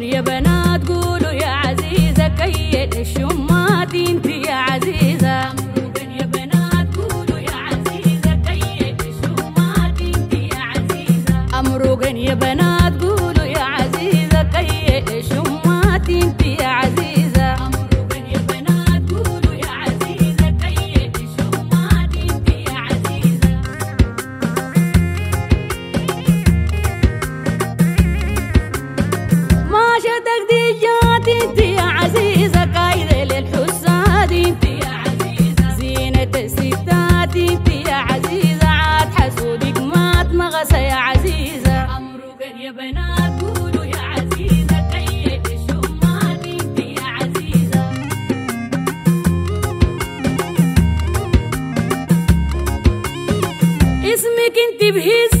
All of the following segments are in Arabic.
امرقن يا بنات قولوا يا عزيزة كيد الشمات انت يا عزيزة. يا بنات قولوا يا عزيزة كيد الشمات انت يا عزيزة. امرقن يا بنات ديجات انت يا عزيزة للحساد انت يا عزيزة زينة انت يا عزيزة عاد حسودك يا عزيزة يا بنات قولوا يا عزيزة انت يا عزيزة اسمك انت بهز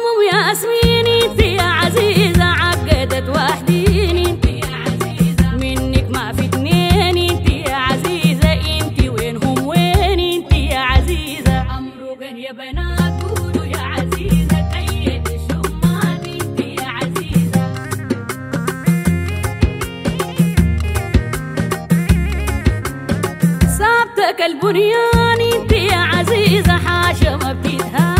تسلم ياسمين انت يا عزيزة عقدت وحدين انت يا عزيزة. منك ما في اتنين انت يا عزيزة انت وينهم وين انت يا عزيزة. امرقن يا بنات قولوا يا عزيزة كيد الشمال انت يا عزيزة. سابتك البنيان. انت يا عزيزة حاشا ما بتتهاني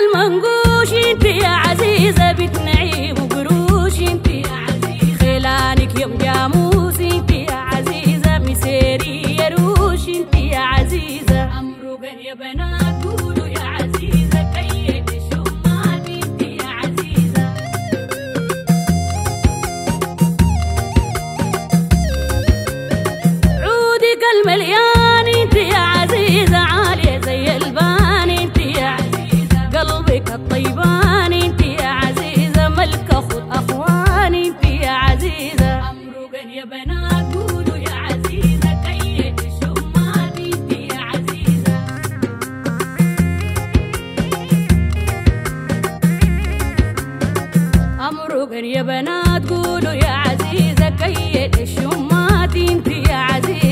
المنقوش انت يا عزيزة انت يا عزيزة خلانك يوم جاموس انت يا عزيزة مسيري يا روش انت يا عزيزة يا بنات يا بنات قولوا يا عزيزة كيد الشمال انت يا عزيزة.